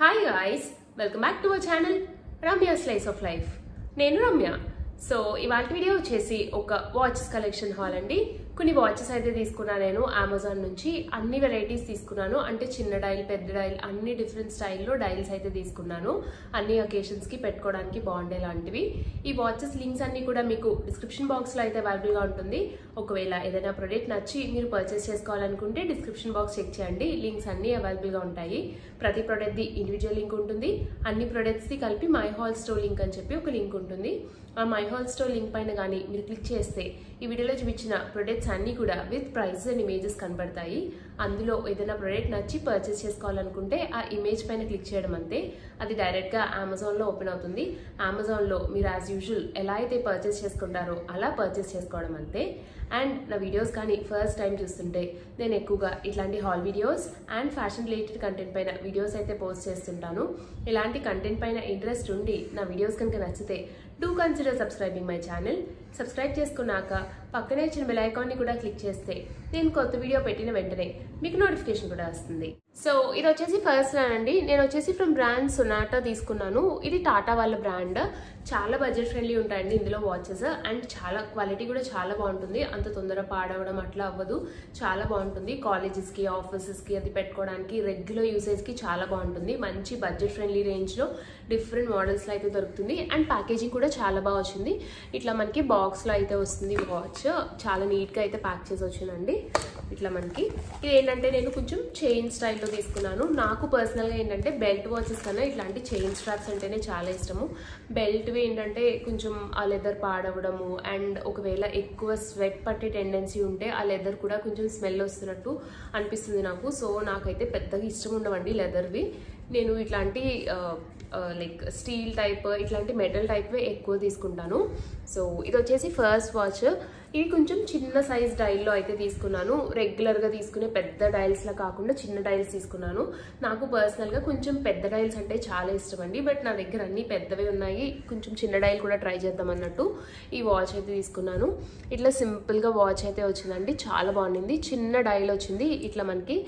Hi guys welcome back to our channel Ramya slice of life నేను Ramya. So ఇవాళ video వచ్చేసి ఒక watches collection hall అండి. కొన్ని వాచెస్ అయితే తీసుకున్నాను నేను అమెజాన్ నుంచి. అన్ని వెరైటీస్ తీసుకున్నాను. అంటే చిన్న డైల్ పెద్ద డైల్ అన్ని డిఫరెంట్ స్టైల్లో డైల్స్ అయితే తీసుకున్నాను. అన్ని అకేషన్స్కి పెట్టుకోవడానికి బాగుండే లాంటివి. ఈ వాచెస్ లింక్స్ అన్ని కూడా మీకు డిస్క్రిప్షన్ బాక్స్లో అయితే అవైలబుల్గా ఉంటుంది. ఒకవేళ ఏదైనా ప్రొడక్ట్ నచ్చి మీరు పర్చేస్ చేసుకోవాలనుకుంటే డిస్క్రిప్షన్ బాక్స్ చెక్ చేయండి. లింక్స్ అన్నీ అవైలబుల్గా ఉంటాయి. ప్రతి ప్రోడక్ట్ది ఇండివిజువల్ లింక్ ఉంటుంది. అన్ని ప్రొడక్ట్స్ది కలిపి మై హాల్ స్టోర్ లింక్ అని చెప్పి ఒక లింక్ ఉంటుంది. ఆ మై హాల్ స్టోర్ లింక్ పైన కానీ మీరు క్లిక్ చేస్తే ఈ వీడియోలో చూపించిన ప్రొడక్ట్స్ అన్నీ కూడా విత్ ప్రైస్ అండ్ ఇమేజెస్ కనబడతాయి. అందులో ఏదైనా ప్రొడక్ట్ నచ్చి పర్చేస్ చేసుకోవాలనుకుంటే ఆ ఇమేజ్ పైన క్లిక్ చేయడం అంతే. అది డైరెక్ట్గా అమెజాన్లో ఓపెన్ అవుతుంది. అమెజాన్లో మీరు యాజ్ యూజువల్ ఎలా అయితే పర్చేస్ చేసుకుంటారో అలా పర్చేస్ చేసుకోవడం అంతే. అండ్ నా వీడియోస్ కానీ ఫస్ట్ టైం చూస్తుంటే నేను ఎక్కువగా ఇట్లాంటి haul videos and fashion related content పైన వీడియోస్ అయితే పోస్ట్ చేస్తుంటాను. ఇలాంటి కంటెంట్ పైన ఇంట్రెస్ట్ ఉండి నా వీడియోస్ కనుక నచ్చితే do consider subscribing my channel subscribe చేసుకున్నాక పక్కనే ఇచ్చిన బెల్ ఐకాన్ని కూడా క్లిక్ చేస్తే నేను కొత్త వీడియో పెట్టిన వెంటనే మీకు నోటిఫికేషన్ కూడా వస్తుంది. సో ఇది వచ్చేసి ఫస్ట్ అండి. నేను వచ్చేసి ఫ్రమ్ బ్రాండ్ సొనాటా తీసుకున్నాను. ఇది టాటా వాళ్ళ బ్రాండ్ చాలా బడ్జెట్ ఫ్రెండ్లీ ఉంటాయండి ఇందులో వాచెస్ అండ్ చాలా క్వాలిటీ కూడా చాలా బాగుంటుంది. అంత తొందర పాడవడం అట్లా అవ్వదు. చాలా బాగుంటుంది. కాలేజెస్కి ఆఫీసెస్కి అది పెట్టుకోవడానికి రెగ్యులర్ యూసేజ్కి చాలా బాగుంటుంది. మంచి బడ్జెట్ ఫ్రెండ్లీ రేంజ్లో డిఫరెంట్ మోడల్స్లో అయితే దొరుకుతుంది. అండ్ ప్యాకేజింగ్ కూడా చాలా బాగా వచ్చింది. ఇట్లా మనకి బాక్స్లో అయితే వస్తుంది వాచ్ చాలా నీట్గా అయితే ప్యాక్ చేసి వచ్చిందండి. ఇట్లా మనకి. ఇది ఏంటంటే నేను కొంచెం చైన్ స్టైల్లో తీసుకున్నాను. నాకు పర్సనల్గా ఏంటంటే బెల్ట్ వాచెస్ కన్నా ఇట్లాంటి చైన్ స్ట్రాప్స్ అంటేనే చాలా ఇష్టము. బెల్ట్ బెల్ట్వి ఏంటంటే కొంచెం ఆ లెదర్ పాడవడము అండ్ ఒకవేళ ఎక్కువ స్వెట్ పట్టే టెండెన్సీ ఉంటే ఆ లెదర్ కూడా కొంచెం స్మెల్ వస్తున్నట్టు అనిపిస్తుంది నాకు. సో నాకైతే పెద్దగా ఇష్టం ఉండవండి లెదర్వి నేను ఇట్లాంటి లైక్ స్టీల్ టైప్ ఇట్లాంటి మెటల్ టైప్వే ఎక్కువ తీసుకుంటాను. సో ఇది వచ్చేసి ఫస్ట్ వాచ్ ఇది కొంచెం చిన్న సైజ్ డైల్లో అయితే తీసుకున్నాను. రెగ్యులర్గా తీసుకునే పెద్ద డైల్స్లా కాకుండా చిన్న డైల్స్ తీసుకున్నాను. నాకు పర్సనల్గా కొంచెం పెద్ద డైల్స్ అంటే చాలా ఇష్టం అండి. బట్ నా దగ్గర అన్ని పెద్దవి ఉన్నాయి. కొంచెం చిన్న డైల్ కూడా ట్రై చేద్దాం అన్నట్టు ఈ వాచ్ అయితే తీసుకున్నాను. ఇట్లా సింపుల్గా వాచ్ అయితే వచ్చిందండి. చాలా బాగుంది చిన్న డైల్ వచ్చింది. ఇట్లా మనకి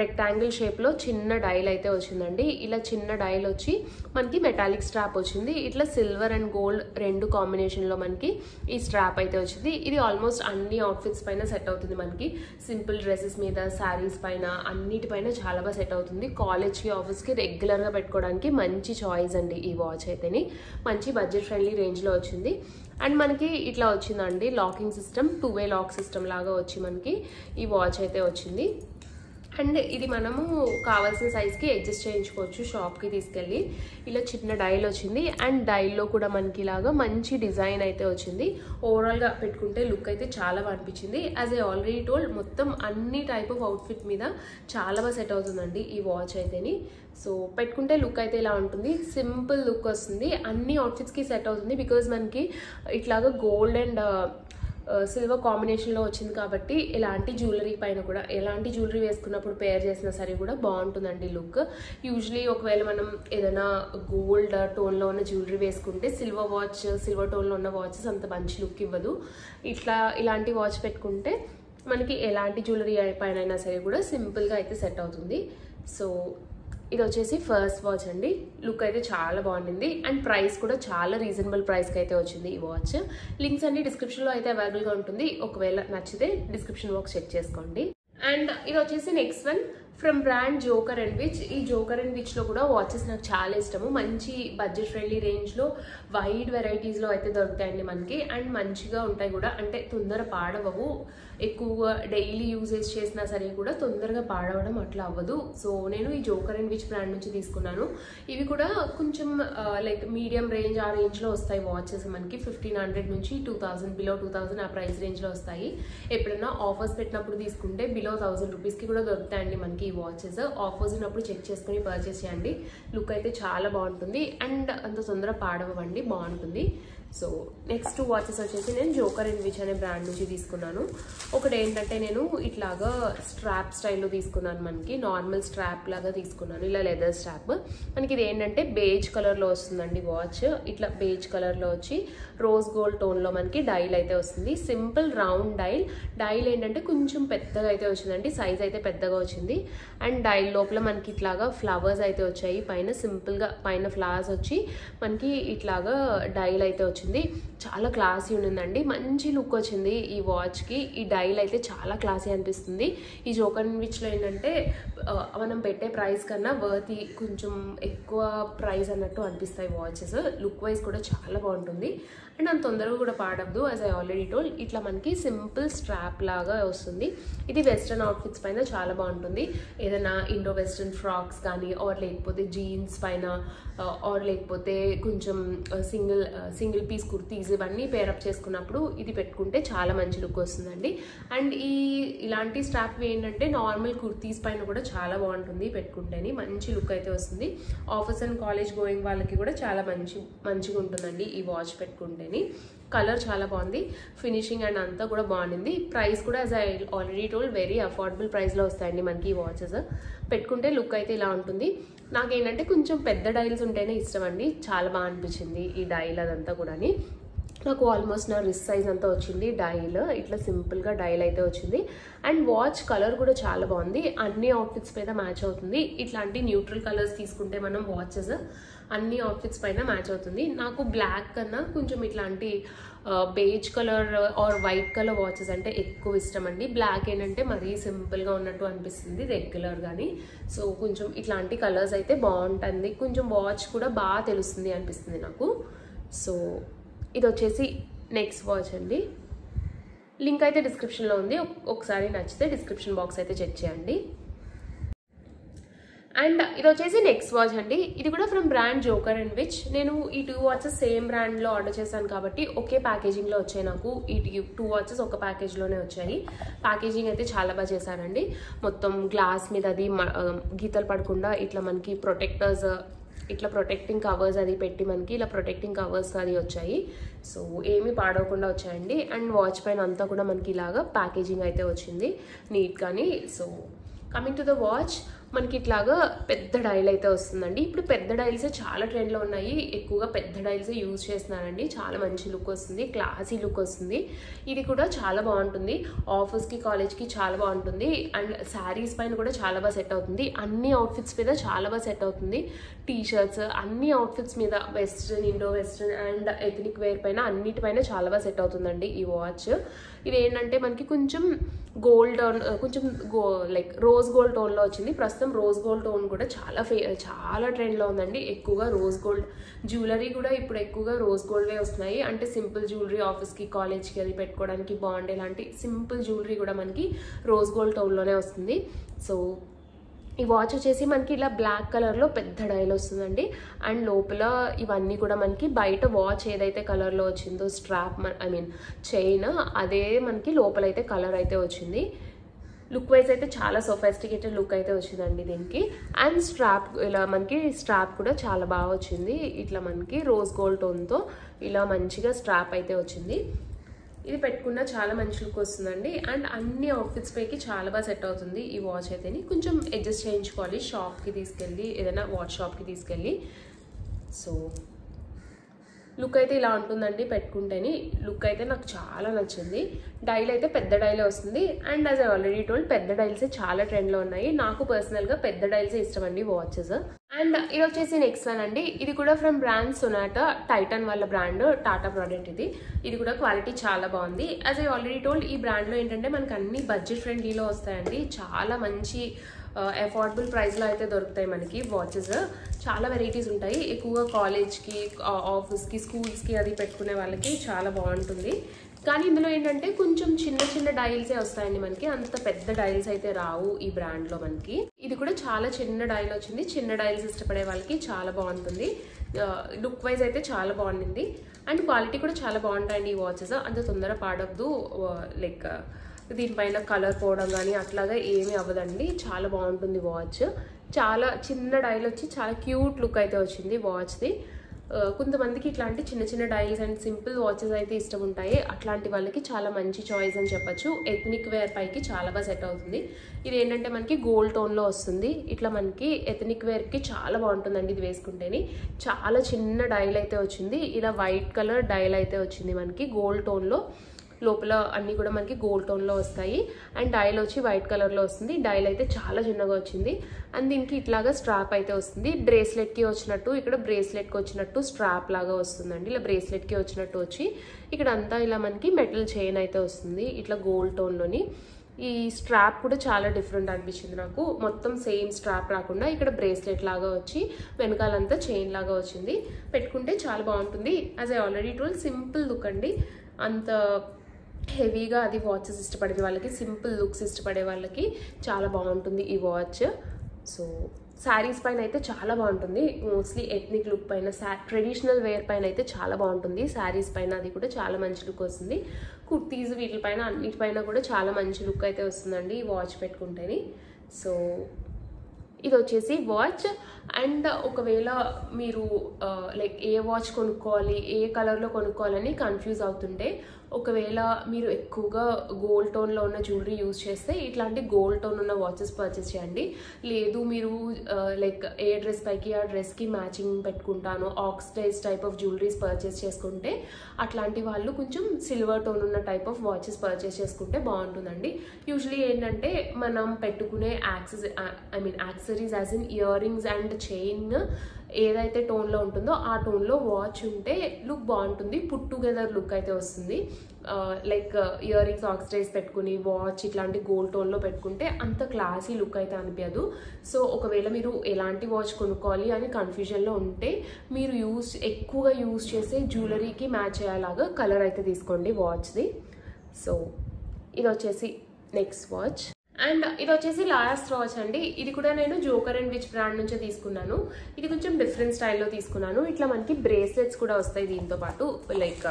రెక్టాంగిల్ షేప్లో చిన్న డైల్ అయితే వచ్చిందండి. ఇలా చిన్న డైల్ వచ్చి మనకి మెటాలిక్ స్ట్రాప్ వచ్చింది. ఇట్లా సిల్వర్ అండ్ గోల్డ్ రెండు కాంబినేషన్లో మనకి ఈ స్ట్రాప్ అయితే వచ్చింది. ఇది ఆల్మోస్ట్ అన్ని అవుట్ఫిట్స్ పైన సెట్ అవుతుంది మనకి. సింపుల్ డ్రెస్సెస్ మీద శారీస్ పైన అన్నిటిపైన చాలా బాగా సెట్ అవుతుంది. కాలేజ్కి ఆఫీస్కి రెగ్యులర్గా పెట్టుకోవడానికి మంచి చాయిస్ అండి ఈ వాచ్ అయితేని. మంచి బడ్జెట్ ఫ్రెండ్లీ రేంజ్లో వచ్చింది. అండ్ మనకి ఇట్లా వచ్చిందండి locking system two way lock system లాగా వచ్చి మనకి ఈ వాచ్ అయితే వచ్చింది. అండ్ ఇది మనము కావాల్సిన సైజ్కి అడ్జస్ట్ చేయించుకోవచ్చు షాప్కి తీసుకెళ్ళి. ఇలా చిన్న డైల్ వచ్చింది. అండ్ డైల్లో కూడా మనకి ఇలాగా మంచి డిజైన్ అయితే వచ్చింది. ఓవరాల్గా పెట్టుకుంటే లుక్ అయితే చాలా అనిపించింది. యాజ్ ఏ ఆల్రెడీ టోల్డ్ మొత్తం అన్ని టైప్ ఆఫ్ అవుట్ఫిట్ మీద చాలా బాగా సెట్ అవుతుందండి ఈ వాచ్ అయితేని. సో పెట్టుకుంటే లుక్ అయితే ఇలా ఉంటుంది. సింపుల్ లుక్ వస్తుంది. అన్ని అవుట్ఫిట్స్కి సెట్ అవుతుంది బికాజ్ మనకి ఇట్లాగా గోల్డ్ అండ్ సిల్వర్ కాంబినేషన్లో వచ్చింది కాబట్టి ఎలాంటి జ్యువెలరీ పైన కూడా ఎలాంటి జ్యువెలరీ వేసుకున్నప్పుడు పేర్ చేసినా సరే కూడా బాగుంటుందండి లుక్ యూజువలీ ఒకవేళ మనం ఏదైనా గోల్డ్ టోన్లో ఉన్న జ్యువెలరీ వేసుకుంటే సిల్వర్ వాచ్ సిల్వర్ టోన్లో ఉన్న వాచెస్ అంత మంచి లుక్ ఇవ్వదు. ఇట్లా ఇలాంటి వాచ్ పెట్టుకుంటే మనకి ఎలాంటి జ్యువెలరీ పైన అయినా సరే కూడా సింపుల్గా అయితే సెట్ అవుతుంది. సో ఇది వచ్చేసి ఫస్ట్ వాచ్ అండి. లుక్ అయితే చాలా బాగుండింది. అండ్ ప్రైస్ కూడా చాలా రీజనబుల్ ప్రైస్కి అయితే వచ్చింది ఈ వాచ్ లింక్స్ అన్ని డిస్క్రిప్షన్లో అయితే అవైలబుల్గా ఉంటుంది. ఒకవేళ నచ్చితే డిస్క్రిప్షన్ బాక్స్ చెక్ చేసుకోండి. అండ్ ఇది వచ్చేసి next one from brand Joker and Witch ఈ జోకర్ అండ్ విచ్లో కూడా వాచెస్ నాకు చాలా ఇష్టము. మంచి బడ్జెట్ ఫ్రెండ్లీ రేంజ్లో వైడ్ వెరైటీస్లో అయితే దొరుకుతాయండి మనకి. అండ్ మంచిగా ఉంటాయి కూడా. అంటే తొందర పాడవవు. ఎక్కువగా డైలీ యూజెస్ చేసినా సరే కూడా తొందరగా పాడవడం అట్లా అవ్వదు. సో నేను ఈ జోకర్ అండ్ విచ్ బ్రాండ్ నుంచి తీసుకున్నాను. ఇవి కూడా కొంచెం లైక్ మీడియం రేంజ్ ఆ రేంజ్లో వస్తాయి వాచెస్ మనకి. ఫిఫ్టీన్ హండ్రెడ్ నుంచి two thousand below two thousand ఆ ప్రైస్ రేంజ్లో వస్తాయి. ఎప్పుడైనా ఆఫర్స్ పెట్టినప్పుడు తీసుకుంటే బిలో థౌజండ్ రూపీస్కి కూడా దొరుకుతాయండి మనకి. ఈ వాచెస్ ఆఫర్స్ ఉన్నప్పుడు చెక్ చేసుకుని పర్చేస్ చేయండి. లుక్ అయితే చాలా బాగుంటుంది. అండ్ అంత తొందర పాడవండి బాగుంటుంది. సో నెక్స్ట్ వాచెస్ వచ్చేసి నేను జోకర్ ఇన్ విచ్ అనే బ్రాండ్ నుంచి తీసుకున్నాను. ఒకటి ఏంటంటే నేను ఇట్లాగా స్ట్రాప్ స్టైల్లో తీసుకున్నాను మనకి. నార్మల్ స్ట్రాప్ లాగా తీసుకున్నాను. ఇలా లెదర్ స్ట్రాప్ మనకి ఇది ఏంటంటే బేజ్ కలర్లో వస్తుందండి వాచ్ ఇట్లా బేజ్ కలర్లో వచ్చి రోజ్ గోల్డ్ టోన్లో మనకి డైల్ అయితే వస్తుంది. సింపుల్ రౌండ్ డైల్ డైల్ ఏంటంటే కొంచెం పెద్దగా అయితే వచ్చిందండి. సైజ్ అయితే పెద్దగా వచ్చింది. అండ్ డైల్ లోపల మనకి ఇట్లాగా ఫ్లవర్స్ అయితే వచ్చాయి. పైన సింపుల్గా పైన ఫ్లవర్స్ వచ్చి మనకి ఇట్లాగా డైల్ అయితే వచ్చింది చాలా క్లాసీ ఉండిందండి. మంచి లుక్ వచ్చింది ఈ వాచ్కి. ఈ డైల్ అయితే చాలా క్లాసీ అనిపిస్తుంది. ఈ జోకన్ విచ్లో ఏంటంటే మనం పెట్టే ప్రైస్ కన్నా వర్తి కొంచెం ఎక్కువ ప్రైస్ అన్నట్టు అనిపిస్తాయి వాచెస్. లుక్ వైజ్ కూడా చాలా బాగుంటుంది. అండ్ అంత తొందరగా కూడా పాడవద్దు. యాజ్ ఐ ఆల్రెడీ టోల్ ఇట్లా మనకి సింపుల్ స్ట్రాప్ లాగా వస్తుంది. ఇది వెస్ట్రన్ అవుట్ఫిట్స్ పైన చాలా బాగుంటుంది. ఏదైనా ఇండో వెస్ట్రన్ ఫ్రాక్స్ కానీ ఆర్ లేకపోతే జీన్స్ పైన ఆర్ లేకపోతే కొంచెం సింగిల్ సింగిల్ పీస్ కుర్తీస్ ఇవన్నీ పేరప్ చేసుకున్నప్పుడు ఇది పెట్టుకుంటే చాలా మంచి లుక్ వస్తుందండి. అండ్ ఈ ఇలాంటి స్ట్రాప్ ఏంటంటే నార్మల్ కుర్తీస్ పైన కూడా చాలా బాగుంటుంది పెట్టుకుంటేనే. మంచి లుక్ అయితే వస్తుంది. ఆఫీస్ అండ్ కాలేజ్ గోయింగ్ వాళ్ళకి కూడా చాలా మంచి మంచిగా ఉంటుందండి ఈ వాచ్ పెట్టుకుంటేనే. కలర్ చాలా బాగుంది. ఫినిషింగ్ అండ్ అంతా కూడా బాగుంది ప్రైస్ కూడా as I already told very affordable ప్రైస్లో వస్తాయండి మనకి ఈ వాచెస్ పెట్టుకుంటే లుక్ అయితే ఇలా ఉంటుంది. నాకేంటంటే కొంచెం పెద్ద డైల్స్ ఉంటేనే ఇష్టం అండి చాలా బాగా అనిపించింది ఈ డైల్ అదంతా కూడాని. నాకు ఆల్మోస్ట్ నా రిస్ సైజ్ అంతా వచ్చింది డైల్ ఇట్లా సింపుల్గా డైల్ అయితే వచ్చింది. అండ్ వాచ్ కలర్ కూడా చాలా బాగుంది. అన్ని అవుట్ఫిట్స్ మీద మ్యాచ్ అవుతుంది. ఇట్లాంటి న్యూట్రల్ కలర్స్ తీసుకుంటే మనం వాచెస్ అన్ని అవుట్ఫిట్స్ పైన మ్యాచ్ అవుతుంది. నాకు బ్లాక్ కన్నా కొంచెం ఇట్లాంటి beige colour or white colour watches అంటే ఎక్కువ ఇష్టం అండి. బ్లాక్ ఏంటంటే మరీ సింపుల్గా ఉన్నట్టు అనిపిస్తుంది రెగ్యులర్ కానీ సో కొంచెం ఇట్లాంటి కలర్స్ అయితే బాగుంటుంది. కొంచెం వాచ్ కూడా బాగా తెలుస్తుంది అనిపిస్తుంది నాకు. సో ఇది వచ్చేసి నెక్స్ట్ వాచ్ అండి. లింక్ అయితే డిస్క్రిప్షన్లో ఉంది. ఒకసారి నచ్చితే డిస్క్రిప్షన్ బాక్స్ అయితే చెక్ చేయండి. అండ్ ఇది వచ్చేసి నెక్స్ట్ వాచ్ అండి. ఇది కూడా from brand Joker and which నేను ఈ టూ వాచెస్ సేమ్ బ్రాండ్లో ఆర్డర్ చేశాను కాబట్టి ఒకే ప్యాకేజింగ్లో వచ్చాయి నాకు. ఈ టూ వాచెస్ ఒక ప్యాకేజ్లోనే వచ్చాయి. ప్యాకేజింగ్ అయితే చాలా బాగా చేశారండి. మొత్తం గ్లాస్ మీద అది గీతలు పడకుండా ఇట్లా మనకి ప్రొటెక్టర్స్ ఇట్లా ప్రొటెక్టింగ్ కవర్స్ అది పెట్టి మనకి ఇలా ప్రొటెక్టింగ్ కవర్స్ అది వచ్చాయి. సో ఏమీ పాడవకుండా వచ్చాయండి. అండ్ వాచ్ పైన అంతా కూడా మనకి ఇలాగా ప్యాకేజింగ్ అయితే వచ్చింది. నీట్గాని so coming to the watch మనకి ఇట్లాగా పెద్ద డైల్ అయితే వస్తుందండి. ఇప్పుడు పెద్ద డైల్సే చాలా ట్రెండ్లో ఉన్నాయి. ఎక్కువగా పెద్ద డైల్సే యూజ్ చేస్తున్నారండి. చాలా మంచి లుక్ వస్తుంది. క్లాసీ లుక్ వస్తుంది. ఇది కూడా చాలా బాగుంటుంది. ఆఫీస్కి కాలేజ్కి చాలా బాగుంటుంది. అండ్ శారీస్ పైన కూడా చాలా బాగా సెట్ అవుతుంది. అన్ని అవుట్ఫిట్స్ మీద చాలా బాగా సెట్ అవుతుంది. టీ షర్ట్స్ అన్ని అవుట్ఫిట్స్ మీద western Indo western and ethnic wear పైన అన్నిటిపైన చాలా బాగా సెట్ అవుతుందండి ఈ వాచ్. ఇది ఏంటంటే మనకి కొంచెం గోల్డ్ కొంచెం గో లైక్ రోజ్ గోల్డ్ టోన్లో వచ్చింది. ప్రస్తుతం రోజ్ గోల్డ్ టోన్ కూడా చాలా ఫే చాలా ట్రెండ్లో ఉందండి. ఎక్కువగా రోజ్ గోల్డ్ జ్యువెలరీ కూడా ఇప్పుడు ఎక్కువగా రోజ్ గోల్డ్వే వస్తున్నాయి. అంటే సింపుల్ జ్యువెలరీ ఆఫీస్కి కాలేజ్కి అది పెట్టుకోవడానికి బాగుండే లాంటి సింపుల్ జ్యువెలరీ కూడా మనకి రోజ్ గోల్డ్ టోన్లోనే వస్తుంది. సో ఈ వాచ్ వచ్చేసి మనకి ఇలా బ్లాక్ కలర్లో పెద్ద డైల్ వస్తుందండి. అండ్ లోపల ఇవన్నీ కూడా మనకి బయట వాచ్ ఏదైతే కలర్లో వచ్చిందో స్ట్రాప్ ఐ మీన్ చైన్ అదే మనకి లోపల అయితే కలర్ అయితే వచ్చింది. లుక్ వైజ్ అయితే చాలా సొఫెస్టికేటెడ్ లుక్ అయితే వచ్చిందండి దీనికి. అండ్ స్ట్రాప్ ఇలా మనకి స్ట్రాప్ కూడా చాలా బాగా వచ్చింది. ఇట్లా మనకి రోజ్ గోల్డ్ టోన్తో ఇలా మంచిగా స్ట్రాప్ అయితే వచ్చింది. ఇది పెట్టుకున్న చాలా మంచి లుక్ వస్తుందండి. అండ్ అన్ని అవుట్ఫిట్స్ పైకి చాలా బాగా సెట్ అవుతుంది ఈ వాచ్ అయితేని. కొంచెం అడ్జస్ట్ చేయించుకోవాలి. షాప్కి తీసుకెళ్ళి ఏదైనా వాచ్ షాప్కి తీసుకెళ్ళి. సో లుక్ అయితే ఇలా ఉంటుందండి పెట్టుకుంటేని. లుక్ అయితే నాకు చాలా నచ్చింది. డైల్ అయితే పెద్ద డైలే వస్తుంది. And as I already told పెద్ద డైల్సే చాలా ట్రెండ్లో ఉన్నాయి. నాకు పర్సనల్గా పెద్ద డైల్సే ఇష్టం అండి వాచెస్ అండ్ ఇది వచ్చేసి నెక్స్ట్ వన్ అండి. ఇది కూడా ఫ్రమ్ బ్రాండ్ సొనాటా టైటన్ వాళ్ళ బ్రాండ్ టాటా ప్రోడక్ట్ ఇది. ఇది కూడా క్వాలిటీ చాలా బాగుంది. యాజ్ ఐ ఆల్రెడీ టోల్డ్ ఈ బ్రాండ్లో ఏంటంటే మనకు అన్ని బడ్జెట్ ఫ్రెండ్లీలో వస్తాయండి. చాలా మంచి అఫోర్డబుల్ ప్రైస్లో అయితే దొరుకుతాయి మనకి వాచెస్ చాలా వెరైటీస్ ఉంటాయి. ఎక్కువగా కాలేజ్కి ఆఫీస్కి స్కూల్స్కి అది పెట్టుకునే వాళ్ళకి చాలా బాగుంటుంది. కానీ ఇందులో ఏంటంటే కొంచెం చిన్న చిన్న డైల్సే వస్తాయండి మనకి. అంత పెద్ద డైల్స్ అయితే రావు ఈ బ్రాండ్లో మనకి. ఇది కూడా చాలా చిన్న డైల్ వచ్చింది. చిన్న డైల్స్ ఇష్టపడే వాళ్ళకి చాలా బాగుంటుంది. లుక్ వైజ్ అయితే చాలా బాగుండింది. అండ్ క్వాలిటీ కూడా చాలా బాగుంటాయండి ఈ వాచెస్ అంత తొందర పాడవద్దు. లైక్ దీనిపైన కలర్ పోవడం కానీ అట్లాగా ఏమీ అవ్వదండి. చాలా బాగుంటుంది వాచ్. చాలా చిన్న డైల్ వచ్చి చాలా క్యూట్ లుక్ అయితే వచ్చింది వాచ్ది. కొంతమందికి ఇట్లాంటి చిన్న చిన్న డైల్స్ అండ్ సింపుల్ వాచెస్ అయితే ఇష్టం ఉంటాయి. అట్లాంటి వాళ్ళకి చాలా మంచి చాయిస్ అని చెప్పొచ్చు. ఎథనిక్ వేర్ పైకి చాలా బాగా సెట్ అవుతుంది. ఇది ఏంటంటే మనకి గోల్డ్ టోన్లో వస్తుంది. ఇట్లా మనకి ఎథనిక్ వేర్కి చాలా బాగుంటుందండి ఇది వేసుకుంటేని. చాలా చిన్న డైల్ అయితే వచ్చింది. ఇలా వైట్ కలర్ డైల్ అయితే వచ్చింది మనకి గోల్డ్ టోన్లో లోపల అన్నీ కూడా మనకి గోల్డ్ టోన్లో వస్తాయి. అండ్ డైల్ వచ్చి వైట్ కలర్లో వస్తుంది. డైల్ అయితే చాలా చిన్నగా వచ్చింది. అండ్ దీనికి ఇట్లాగా స్ట్రాప్ అయితే వస్తుంది. బ్రేస్లెట్కి వచ్చినట్టు ఇక్కడ బ్రేస్లెట్కి వచ్చినట్టు స్ట్రాప్ లాగా వస్తుందండి. ఇలా బ్రేస్లెట్కి వచ్చినట్టు వచ్చి ఇక్కడ అంతా ఇలా మనకి మెటల్ చైన్ అయితే వస్తుంది. ఇట్లా గోల్డ్ టోన్లోని ఈ స్ట్రాప్ కూడా చాలా డిఫరెంట్ అనిపించింది నాకు. మొత్తం సేమ్ స్ట్రాప్ రాకుండా ఇక్కడ బ్రేస్లెట్ లాగా వచ్చి వెనకాలంతా చైన్ లాగా వచ్చింది. పెట్టుకుంటే చాలా బాగుంటుంది. As I already told simple look అండి. అంత హెవీగా అది వాచెస్ ఇష్టపడే వాళ్ళకి సింపుల్ లుక్స్ ఇష్టపడే వాళ్ళకి చాలా బాగుంటుంది ఈ వాచ్ సో శారీస్ పైన అయితే చాలా బాగుంటుంది. మోస్ట్లీ ఎథ్నిక్ లుక్ పైన ట్రెడిషనల్ వేర్ పైన అయితే చాలా బాగుంటుంది. శారీస్ పైన అది కూడా చాలా మంచి లుక్ వస్తుంది. కుర్తీస్ వీటిపైన అన్నిటిపైన కూడా చాలా మంచి లుక్ అయితే వస్తుందండి ఈ వాచ్ పెట్టుకుంటేని. సో ఇది వచ్చేసి వాచ్ అండ్ ఒకవేళ మీరు uh, లైక్ ఏ వాచ్ కొనుక్కోవాలి ఏ కలర్లో కొనుక్కోవాలని కన్ఫ్యూజ్ అవుతుంటే ఒకవేళ మీరు ఎక్కువగా గోల్డ్ టోన్లో ఉన్న జ్యువెలరీ యూజ్ చేస్తే ఇట్లాంటి గోల్డ్ టోన్ ఉన్న వాచెస్ పర్చేస్ చేయండి. లేదు మీరు లైక్ ఏ డ్రెస్ పైకి ఆ డ్రెస్కి మ్యాచింగ్ పెట్టుకుంటాను oxidise type of jewelleries purchase చేసుకుంటే అట్లాంటి వాళ్ళు కొంచెం సిల్వర్ టోన్ ఉన్న టైప్ ఆఫ్ వాచెస్ పర్చేస్ చేసుకుంటే బాగుంటుందండి. యూజువలీ ఏంటంటే మనం పెట్టుకునే access I mean accessories as in earrings and chain ఏదైతే టోన్లో ఉంటుందో ఆ టోన్లో వాచ్ ఉంటే లుక్ బాగుంటుంది. పుట్ టుగెదర్ లుక్ అయితే వస్తుంది. Like uh, ear rings oxidise పెట్టుకుని వాచ్ ఇట్లాంటి గోల్డ్ టోన్లో పెట్టుకుంటే అంత క్లాసీ లుక్ అయితే అనిపించదు. సో ఒకవేళ మీరు ఎలాంటి వాచ్ కొనుక్కోవాలి అని కన్ఫ్యూజన్లో ఉంటే మీరు యూస్ ఎక్కువగా యూస్ చేసే జ్యువెలరీకి మ్యాచ్ అయ్యేలాగా కలర్ అయితే తీసుకోండి వాచ్ది. సో ఇది వచ్చేసి నెక్స్ట్ వాచ్. అండ్ ఇది వచ్చేసి లాస్ట్ వాచ్ అండి ఇది కూడా నేను జోకర్ అండ్ విచ్ బ్రాండ్ నుంచే తీసుకున్నాను. ఇది కొంచెం డిఫరెంట్ స్టైల్లో తీసుకున్నాను. ఇట్లా మనకి బ్రేస్లెట్స్ కూడా వస్తాయి దీంతో పాటు లైక్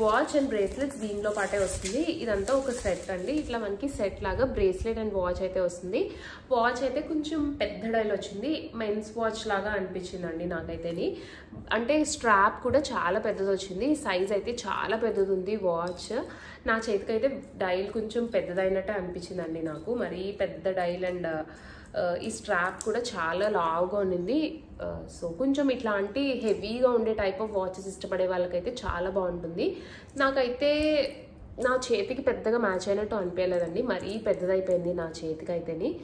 వాచ్ అండ్ బ్రేస్లెట్స్ దీనిలో పాటే వస్తుంది. ఇదంతా ఒక సెట్ అండి. ఇట్లా మనకి సెట్ లాగా బ్రేస్లెట్ అండ్ వాచ్ అయితే వస్తుంది. వాచ్ అయితే కొంచెం పెద్ద డైల్ వచ్చింది. మెన్స్ వాచ్ లాగా అనిపించిందండి నాకైతేని. అంటే స్ట్రాప్ కూడా చాలా పెద్దది వచ్చింది. సైజ్ అయితే చాలా పెద్దది ఉంది వాచ్. నా చేతికి అయితే డైల్ కొంచెం పెద్దదైనట్టే అనిపించిందండి నాకు. మరీ పెద్ద డైల్ అండ్ ఈ స్ట్రాప్ కూడా చాలా లావుగా ఉండింది. సో కొంచెం ఇట్లాంటి హెవీగా ఉండే టైప్ ఆఫ్ వాచెస్ ఇష్టపడే వాళ్ళకైతే చాలా బాగుంటుంది. నాకైతే నా చేతికి పెద్దగా మ్యాచ్ అయినట్టు అనిపించలేదండి. మరీ పెద్దదైపోయింది నా చేతికి అయితేని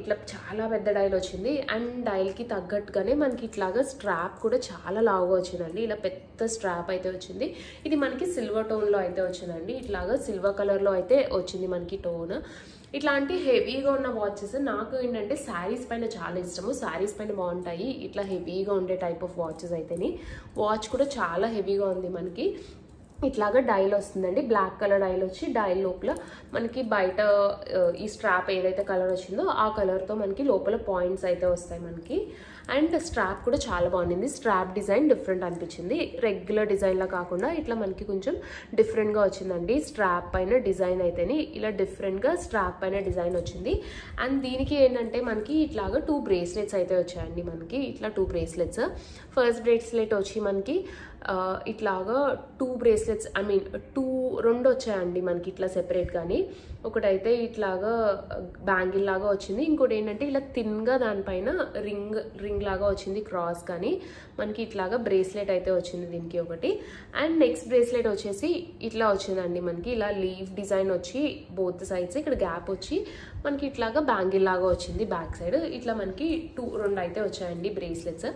ఇట్లా చాలా పెద్ద డైల్ వచ్చింది. అండ్ డైల్కి తగ్గట్టుగానే మనకి ఇట్లాగా స్ట్రాప్ కూడా చాలా లావుగా వచ్చిందండి. ఇలా పెద్ద స్ట్రాప్ అయితే వచ్చింది. ఇది మనకి సిల్వర్ టోన్లో అయితే వచ్చిందండి. ఇట్లాగా సిల్వర్ కలర్లో అయితే వచ్చింది మనకి టోన్ ఇట్లాంటి హెవీగా ఉన్న వాచెస్ నాకు ఏంటంటే శారీస్ పైన చాలా ఇష్టము. శారీస్ పైన బాగుంటాయి. ఇట్లా హెవీగా ఉండే టైప్ ఆఫ్ వాచెస్ అయితేని. వాచ్ కూడా చాలా హెవీగా ఉంది మనకి. ఇట్లాగా డైల్ వస్తుందండి. బ్లాక్ కలర్ డైల్ వచ్చి డైల్ లోపల మనకి బయట ఈ స్ట్రాప్ ఏదైతే కలర్ వచ్చిందో ఆ కలర్తో మనకి లోపల పాయింట్స్ అయితే వస్తాయి మనకి. అండ్ స్ట్రాప్ కూడా చాలా బాగుంది. స్ట్రాప్ డిజైన్ డిఫరెంట్ అనిపించింది. రెగ్యులర్ డిజైన్లా కాకుండా ఇట్లా మనకి కొంచెం డిఫరెంట్గా వచ్చిందండి. స్ట్రాప్ పైన డిజైన్ అయితేనే ఇలా డిఫరెంట్గా స్ట్రాప్ పైన డిజైన్ వచ్చింది. అండ్ దీనికి ఏంటంటే మనకి ఇట్లాగా టూ బ్రేస్లెట్స్ అయితే వచ్చాయండి మనకి. ఇట్లా టూ బ్రేస్లెట్స్. ఫస్ట్ బ్రేస్లెట్ వచ్చి మనకి ఇట్లాగా two bracelets I mean two రెండు వచ్చాయండి మనకి ఇట్లా సెపరేట్ కానీ ఒకటైతే ఇట్లాగా బ్యాంగిల్ లాగా వచ్చింది. ఇంకోటి ఏంటంటే ఇలా థిన్గా దానిపైన రింగ్ రింగ్ లాగా వచ్చింది క్రాస్ కానీ. మనకి ఇట్లాగా బ్రేస్లెట్ అయితే వచ్చింది దీనికి ఒకటి. అండ్ నెక్స్ట్ బ్రేస్లెట్ వచ్చేసి ఇట్లా వచ్చిందండి మనకి. ఇలా లీవ్ డిజైన్ వచ్చి బోత్ సైడ్స్ ఇక్కడ గ్యాప్ వచ్చి మనకి ఇట్లాగా బ్యాంగిల్ లాగా వచ్చింది బ్యాక్ సైడ్ ఇట్లా మనకి టూ రెండు అయితే వచ్చాయండి బ్రేస్లెట్స్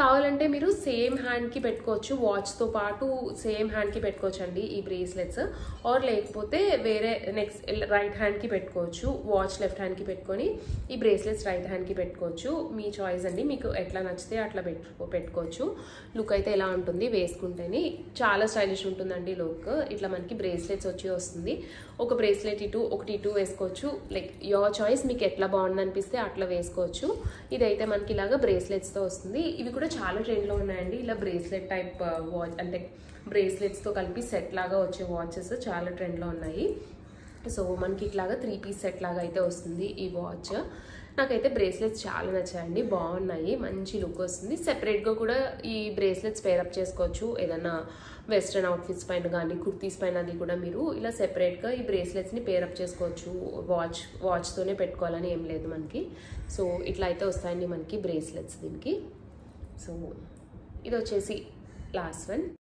కావాలంటే మీరు సేమ్ హ్యాండ్కి పెట్టుకోవచ్చు. వాచ్తో పాటు సేమ్ హ్యాండ్కి పెట్టుకోవచ్చు అండి ఈ బ్రేస్లెట్స్ ఆర్ లేకపోతే వేరే నెక్స్ట్ రైట్ హ్యాండ్కి పెట్టుకోవచ్చు. వాచ్ లెఫ్ట్ హ్యాండ్కి పెట్టుకొని ఈ బ్రేస్లెట్స్ రైట్ హ్యాండ్కి పెట్టుకోవచ్చు. మీ చాయిస్ అండి. మీకు ఎట్లా నచ్చితే అట్లా పెట్టుకో పెట్టుకోవచ్చు. లుక్ అయితే ఎలా ఉంటుంది? వేసుకుంటేనే. చాలా స్టైలిష్ ఉంటుందండి లుక్ ఇట్లా మనకి బ్రేస్లెట్స్ వచ్చి వస్తుంది. ఒక బ్రేస్లెట్ ఇటు ఒకటి ఇటు వేసుకోవచ్చు. లైక్ యువర్ చాయిస్ మీకు ఎట్లా బాగుంది అనిపిస్తే అట్లా వేసుకోవచ్చు. ఇదైతే మనకి ఇలాగా బ్రేస్లెట్స్తో వస్తుంది. ఇవి కూడా చాలా ట్రెండ్లో ఉన్నాయండి. ఇలా బ్రేస్లెట్ టైప్ వాచ్ అంటే బ్రేస్లెట్స్తో కలిపి సెట్ లాగా వచ్చే వాచెస్ చాలా ట్రెండ్లో ఉన్నాయి. సో మనకి ఇట్లాగా త్రీ పీస్ సెట్ లాగా అయితే వస్తుంది ఈ వాచ్. నాకైతే బ్రేస్లెట్స్ చాలా నచ్చాయండి బాగున్నాయి మంచి లుక్ వస్తుంది. సెపరేట్గా కూడా ఈ బ్రేస్లెట్స్ పేరప్ చేసుకోవచ్చు. ఏదన్నా వెస్ట్రన్ అవుట్ఫిట్స్ పైన కానీ కుర్తీస్ పైన అది కూడా మీరు ఇలా సెపరేట్గా ఈ బ్రేస్లెట్స్ని పేరప్ చేసుకోవచ్చు. వాచ్ వాచ్తోనే పెట్టుకోవాలని ఏం లేదు మనకి. సో ఇట్లా అయితే వస్తాయండి మనకి బ్రేస్లెట్స్ దీనికి. సో ఇది వచ్చేసి లాస్ట్ వన్